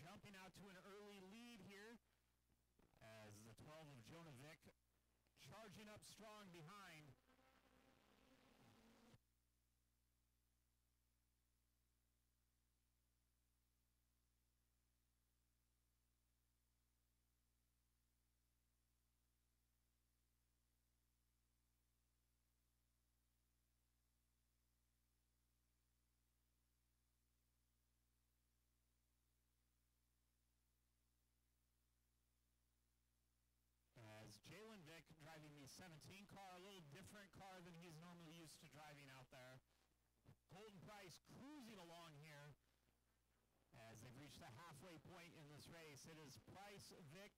jumping out to an early lead here as the 12 of Jonah Vick charging up strong behind. Vick driving the 17 car, a little different car than he's normally used to driving out there. Colton Price cruising along here as they've reached the halfway point in this race. It is Price, Vick,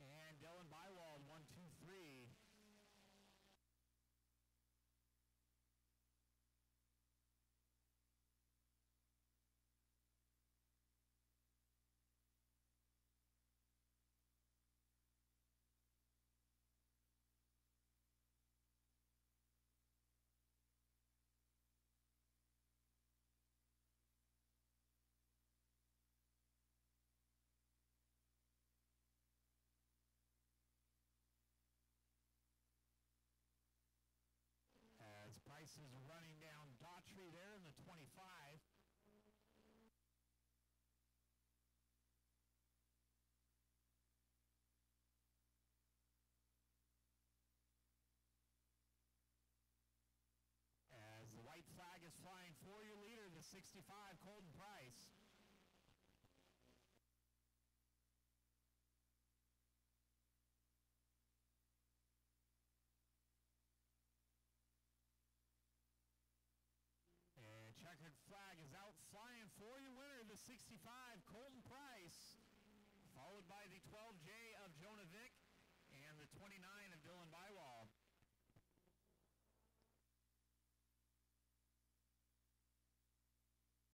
and Dylan Bywald, one, two, three. As is running down Daughtry there in the 25. As the white flag is flying for your leader, the 65, Colton Price. Flag is out flying for your winner, the 65, Colton Price, followed by the 12J of Jonah Vick and the 29 of Dylan Bywall.